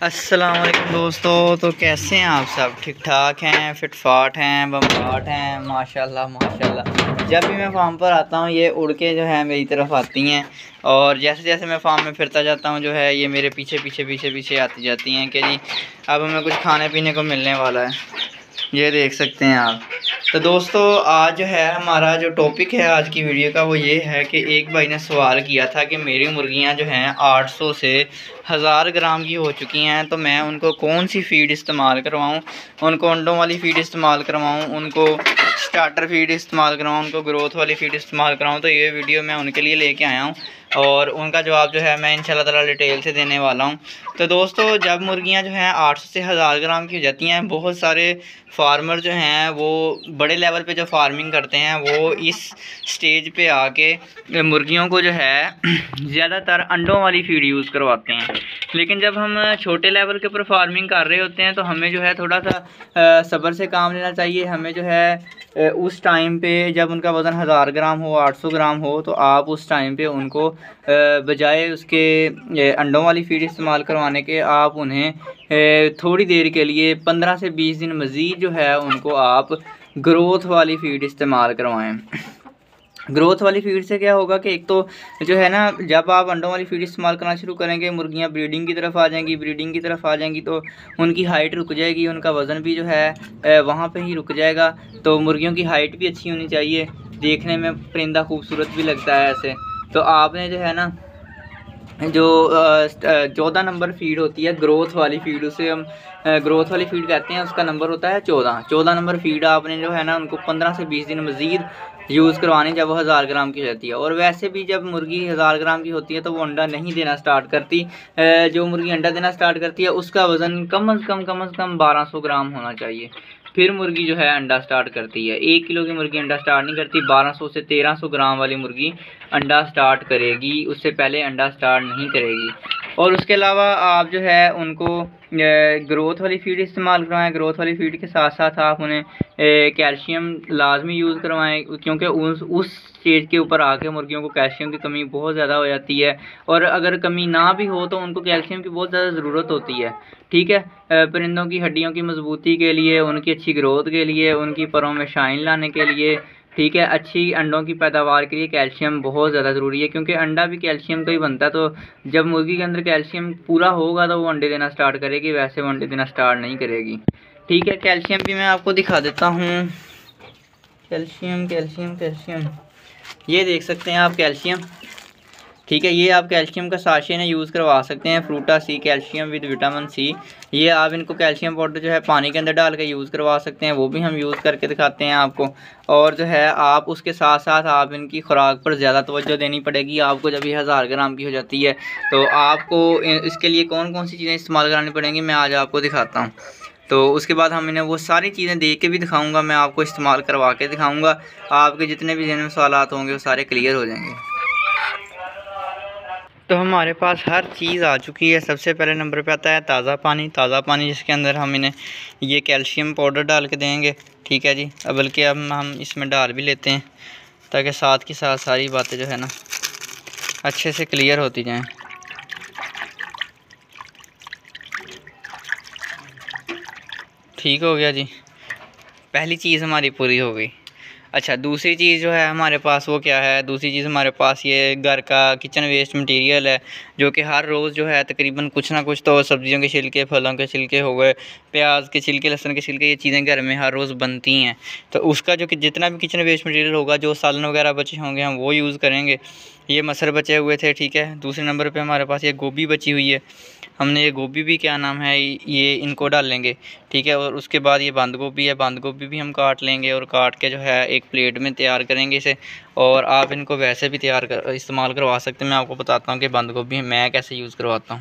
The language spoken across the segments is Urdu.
السلام علیکم دوستو، تو کیسے ہیں آپ سب؟ ٹھیک ٹھاک ہیں، فٹ فاٹ ہیں بمباٹ ہیں؟ ماشاء اللہ ماشاء اللہ جب بھی میں فارم پر آتا ہوں، یہ اڑ کے جو ہے میری طرف آتی ہیں۔ اور جیسے جیسے میں فارم میں پھرتا جاتا ہوں، جو ہے یہ میرے پیچھے پیچھے پیچھے پیچھے آتی جاتی ہیں کہ جی اب ہمیں کچھ کھانے پینے کو ملنے والا ہے۔ یہ دیکھ سکتے ہیں آپ۔ تو دوستو، آج جو ہے ہمارا جو ٹاپک ہے آج کی ویڈیو کا، وہ یہ ہے کہ ایک بھائی نے سوال کیا تھا کہ میری مرغیاں جو ہیں آٹھ سو سے ہزار گرام کی ہو چکی ہیں، تو میں ان کو کون سی فیڈ استعمال کرواؤں؟ ان کو انڈوں والی فیڈ استعمال کرواؤں؟ ان کو سٹارٹر فیڈ استعمال کرواؤں ان کو گروتھ والی فیڈ استعمال کرواؤں تو یہ ویڈیو میں ان کے لیے لے کے آیا ہوں۔ اور ان کا جواب جو ہے میں ان شاء اللہ تعالیٰ ڈیٹیل سے دینے والا ہوں۔ تو دوستو، جب مرغیاں جو ہیں آٹھ سو سے ہزار گرام کی ہو جاتی ہیں، بہت سارے فارمر جو ہیں، وہ بڑے لیول پہ جو فارمنگ کرتے ہیں، وہ اس سٹیج پہ آ کے مرغیوں کو جو ہے، زیادہ تر انڈوں والی فیڈ یوز کرواتے ہیں۔ لیکن جب ہم چھوٹے لیول کے اوپر فارمنگ کر رہے ہوتے ہیں تو ہمیں جو ہے تھوڑا سا صبر سے کام لینا چاہیے۔ ہمیں جو ہے اس ٹائم پہ جب ان کا وزن ہزار گرام ہو، آٹھ سو گرام ہو، تو آپ اس ٹائم پہ ان کو بجائے اس کے انڈوں والی فیڈ استعمال کروانے کے، آپ انہیں تھوڑی دیر کے لیے پندرہ سے بیس دن مزید جو ہے ان کو آپ گروتھ والی فیڈ استعمال کروائیں۔ گروتھ والی فیڈ سے کیا ہوگا کہ ایک تو جو ہے نا، جب آپ انڈوں والی فیڈ استعمال کرنا شروع کریں گے، مرغیاں بریڈنگ کی طرف آ جائیں گی، بریڈنگ کی طرف آ جائیں گی، تو ان کی ہائٹ رک جائے گی، ان کا وزن بھی جو ہے وہاں پہ ہی رک جائے گا۔ تو مرغیوں کی ہائٹ بھی اچھی ہونی چاہیے۔ دیکھنے میں پرندہ خوبصورت بھی لگتا ہے ایسے۔ تو آپ نے جو ہے نا، جو چودہ نمبر فیڈ ہوتی ہے گروتھ والی فیڈ اسے ہم گروتھ والی فیڈ کہتے ہیں، اس کا نمبر ہوتا ہے چودہ۔ چودہ نمبر فیڈ آپ نے جو ہے نا، ان کو پندرہ سے بیس دن مزید یوز کروانی جب وہ ہزار گرام کی رہتی ہے۔ اور ویسے بھی جب مرغی ہزار گرام کی ہوتی ہے تو وہ انڈا نہیں دینا سٹارٹ کرتی۔ جو مرغی انڈا دینا سٹارٹ کرتی ہے، اس کا وزن کم از کم کم از کم بارہ سو گرام ہونا چاہیے۔ پھر مرغی جو ہے انڈا سٹارٹ کرتی ہے۔ ایک کلو کی مرغی انڈا سٹارٹ نہیں کرتی، بارہ سو سے تیرہ سو گرام والی مرغی انڈا سٹارٹ کرے گی، اس سے پہلے انڈا سٹارٹ نہیں کرے گی۔ اور اس کے علاوہ آپ جو ہے، ان کو گروتھ والی فیڈ استعمال کروائیں۔ گروتھ والی فیڈ کے ساتھ ساتھ آپ انہیں کیلشیم لازمی یوز کروائیں۔ کیونکہ اس اس کے اوپر آ کے مرغیوں کو کیلشیم کی کمی بہت زیادہ ہو جاتی ہے۔ اور اگر کمی نہ بھی ہو تو ان کو کیلشیم کی بہت زیادہ ضرورت ہوتی ہے۔ ٹھیک ہے؟ پرندوں کی ہڈیوں کی مضبوطی کے لیے، ان کی اچھی گروتھ کے لیے، ان کی پروں میں شائن لانے کے لیے ٹھیک ہے، اچھی انڈوں کی پیداوار کے لیے کیلشیم بہت زیادہ ضروری ہے، کیونکہ انڈا بھی کیلشیم کا ہی بنتا ہے۔ تو جب مرغی کے اندر کیلشیم پورا ہوگا تو وہ انڈے دینا سٹارٹ کرے گی، ویسے وہ انڈے دینا سٹارٹ نہیں کرے گی۔ ٹھیک ہے، کیلشیم بھی میں آپ کو دکھا دیتا ہوں۔ Calcium calcium calcium. یہ دیکھ سکتے ہیں آپ کیلشیم۔ ٹھیک ہے، یہ آپ کیلشیم کا ساشے نے یوز کروا سکتے ہیں، فروٹا C, calcium with vitamin C. یہ آپ ان کو کیلشیم پاؤڈر جو ہے پانی کے اندر ڈال کے یوز کروا سکتے ہیں، وہ بھی ہم یوز کر کے دکھاتے ہیں آپ کو۔ اور جو ہے، آپ اس کے ساتھ ساتھ آپ ان کی خوراک پر زیادہ توجہ دینی پڑے گی۔ آپ کو جب یہ ہزار گرام کی ہو جاتی ہے، تو آپ کو اس کے لیے کون کون سی چیزیں استعمال کرانی پڑیں گی، میں آج آپ کو دکھاتا ہوں۔ تو اس کے بعد ہم انہیں وہ ساری چیزیں دیکھ کے بھی دکھاؤں گا، میں آپ کو استعمال کروا کے دکھاؤں گا۔ آپ کے جتنے بھی ذہن میں سوالات ہوں گے، وہ سارے کلیئر ہو جائیں گے۔ تو ہمارے پاس ہر چیز آ چکی ہے۔ سب سے پہلے نمبر پہ آتا ہے تازہ پانی۔ تازہ پانی جس کے اندر ہم انہیں یہ کیلشیم پاؤڈر ڈال کے دیں گے۔ ٹھیک ہے جی۔ بلکہ اب ہم اس میں ڈال بھی لیتے ہیں تاکہ ساتھ کی ساتھ ساری باتیں جو ہے نا اچھے سے کلیئر ہوتی جائیں۔ ٹھیک ہو گیا جی۔ پہلی چیز ہماری پوری ہو گئی۔ اچھا دوسری چیز جو ہے ہمارے پاس وہ کیا ہے؟ دوسری چیز ہمارے پاس یہ گھر کا کچن ویسٹ مٹیریل ہے، جو کہ ہر روز جو ہے تقریباً کچھ نہ کچھ تو سبزیوں کے چھلکے، پھلوں کے چھلکے ہو گئے، پیاز کے چھلکے، لہسن کے چھلکے، یہ چیزیں گھر میں ہر روز بنتی ہیں۔ تو اس کا جو کہ جتنا بھی کچن ویسٹ مٹیریل ہوگا، جو سالن وغیرہ بچے ہوں گے، ہم وہ یوز کریں گے۔ یہ مسر بچے ہوئے تھے، ٹھیک ہے؟ دوسرے نمبر پہ ہمارے پاس یہ گوبھی بچی ہوئی ہے۔ ہم نے یہ گوبھی بھی، کیا نام ہے، یہ ان کو ڈال لیں گے، ٹھیک ہے؟ اور اس کے بعد یہ بند گوبھی ہے۔ بند گوبھی بھی ہم کاٹ لیں گے اور کاٹ کے جو ہے ایک پلیٹ میں تیار کریں گے اسے۔ اور آپ ان کو ویسے بھی تیار کر، استعمال کروا سکتے ہیں۔ میں آپ کو بتاتا ہوں کہ بند گوبھی میں کیسے یوز کرواتا ہوں۔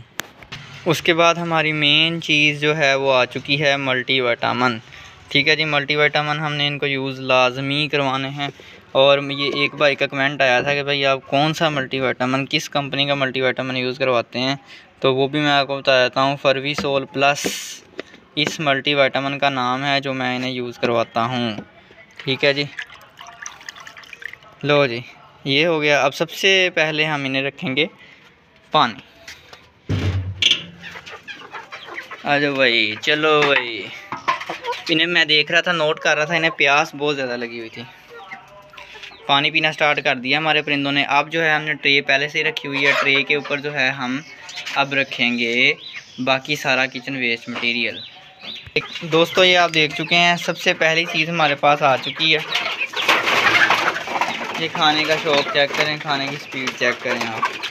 اس کے بعد ہماری مین چیز جو ہے وہ آ چکی ہے ملٹی وائٹامن ٹھیک ہے جی ملٹی وائٹامن ہم نے ان کو یوز لازمی کروانے ہیں۔ اور یہ ایک بھائی کا کمنٹ آیا تھا کہ بھائی آپ کون سا ملٹی وائٹامن کس کمپنی کا ملٹی وائٹامن یوز کرواتے ہیں؟ تو وہ بھی میں آپ کو بتا دیتا ہوں فروی سول پلس اس ملٹی وائٹامن کا نام ہے جو میں انہیں یوز کرواتا ہوں۔ ٹھیک ہے جی؟ لو جی یہ ہو گیا۔ اب سب سے پہلے ہم انہیں رکھیں گے پانی۔ آ جاؤ بھائی، چلو بھائی۔ انہیں میں دیکھ رہا تھا نوٹ کر رہا تھا، انہیں پیاس بہت زیادہ لگی ہوئی تھی۔ پانی پینا سٹارٹ کر دیا ہمارے پرندوں نے۔ اب جو ہے ہم نے ٹرے پہلے سے ہی رکھی ہوئی ہے۔ ٹرے کے اوپر جو ہے ہم اب رکھیں گے باقی سارا کچن ویسٹ مٹیریل دوستو، یہ آپ دیکھ چکے ہیں۔ سب سے پہلی چیز ہمارے پاس آ چکی ہے۔ یہ کھانے کا شوق چیک کریں، کھانے کی سپیڈ چیک کریں آپ۔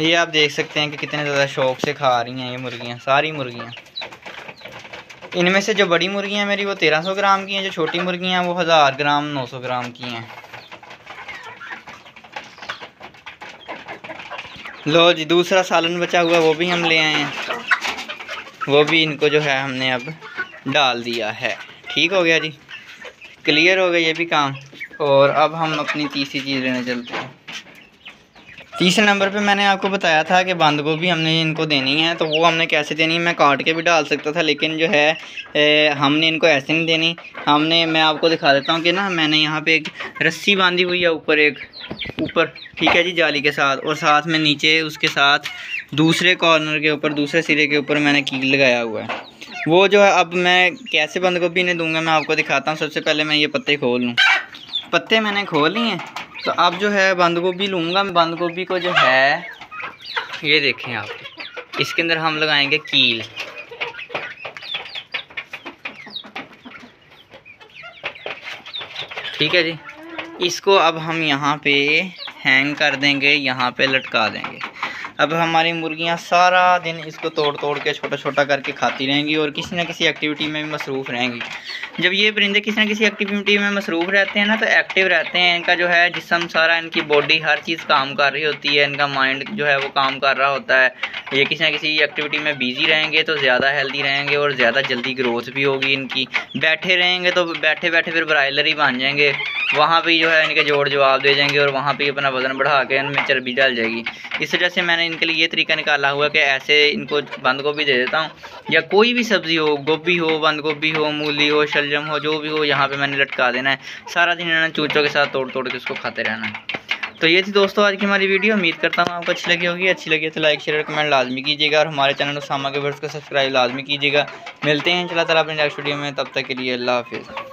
یہ آپ دیکھ سکتے ہیں کہ کتنے زیادہ شوق سے کھا رہی ہیں یہ مرغیاں، ساری مرغیاں۔ ان میں سے جو بڑی مرغیاں میری وہ تیرہ سو گرام کی ہیں، جو چھوٹی مرغیاں ہیں وہ ہزار گرام، نو سو گرام کی ہیں۔ لو جی دوسرا سالن بچا ہوا، وہ بھی ہم لے آئے ہیں۔ وہ بھی ان کو جو ہے ہم نے اب ڈال دیا ہے۔ ٹھیک ہو گیا جی؟ کلیئر ہو گیا یہ بھی کام۔ اور اب ہم اپنی تیسری چیز لینے چلتے ہیں۔ تیسرے نمبر پہ میں نے آپ کو بتایا تھا کہ بند گوبھی ہم نے ان کو دینی ہے، تو وہ ہم نے کیسے دینی؟ ہے میں کاٹ کے بھی ڈال سکتا تھا، لیکن جو ہے ہم نے ان کو ایسے نہیں دینی۔ ہم نے، میں آپ کو دکھا دیتا ہوں کہ نا، میں نے یہاں پہ ایک رسی باندھی ہوئی ہے اوپر، ایک اوپر، ٹھیک ہے جی جالی کے ساتھ۔ اور ساتھ میں نیچے اس کے ساتھ دوسرے کارنر کے اوپر، دوسرے سرے کے اوپر میں نے کیل لگایا ہوا ہے۔ وہ جو ہے، اب میں کیسے بند گوبھی انہیں دوں گا، میں آپ کو دکھاتا ہوں۔ سب سے پہلے میں یہ پتے کھول لوں۔ پتے میں نے کھول لیے۔ ہیں تو اب جو ہے بند گوبھی لوں گا۔ بند گوبھی کو جو ہے، یہ دیکھیں آپ۔ اس کے اندر ہم لگائیں گے کیل۔ ٹھیک ہے جی۔ اس کو اب ہم یہاں پہ ہینگ کر دیں گے، یہاں پہ لٹکا دیں گے۔ اب ہماری مرغیاں سارا دن اس کو توڑ توڑ کے، چھوٹا چھوٹا کر کے کھاتی رہیں گی اور کسی نہ کسی ایکٹیویٹی میں بھی مصروف رہیں گی۔ جب یہ پرندے کسی نہ کسی ایکٹیویٹی میں مصروف رہتے ہیں نا، تو ایکٹیو رہتے ہیں۔ ان کا جو ہے جسم سارا، ان کی باڈی ہر چیز کام کر رہی ہوتی ہے۔ ان کا مائنڈ جو ہے وہ کام کر رہا ہوتا ہے۔ یہ کسی نہ کسی ایکٹیویٹی میں بیزی رہیں گے تو زیادہ ہیلدی رہیں گے اور زیادہ جلدی گروتھ بھی ہوگی ان کی۔ بیٹھے رہیں گے تو بیٹھے بیٹھے پھر برائلر ہی بن جائیں گے۔ وہاں پہ جو ہے ان کے جوڑ جواب دے جائیں گے اور وہاں پہ اپنا وزن بڑھا کے ان میں چربی ڈال جائے گی۔ اس وجہ سے میں نے ان کے لیے یہ طریقہ نکالا ہوا کہ ایسے ان کو بند گوبھی دے دیتا ہوں یا کوئی بھی سبزی ہو، گوبھی ہو، بند گوبھی ہو، مولی ہو، شلجم ہو، جو بھی ہو، یہاں پہ میں نے لٹکا دینا ہے۔ سارا دن انہوں نے چوچوں کے ساتھ توڑ توڑ کے اس کو کھاتے رہنا ہے۔ تو یہ تھی دوستوں آج کی ہماری ویڈیو۔ امید کرتا ہوں آپ کو اچھی لگی ہوگی۔ اچھی لگی تو لائک، شیئر کمنٹ لازمی کیجیے گا اور ہمارے چینل اسامہ کے ورڈس کو سبسکرائب لازمی کیجیے گا۔ ملتے ہیں ان شاء اللہ تعالیٰ اپنے نیکسٹ ویڈیو میں۔ تب تک کے لیے اللہ حافظ۔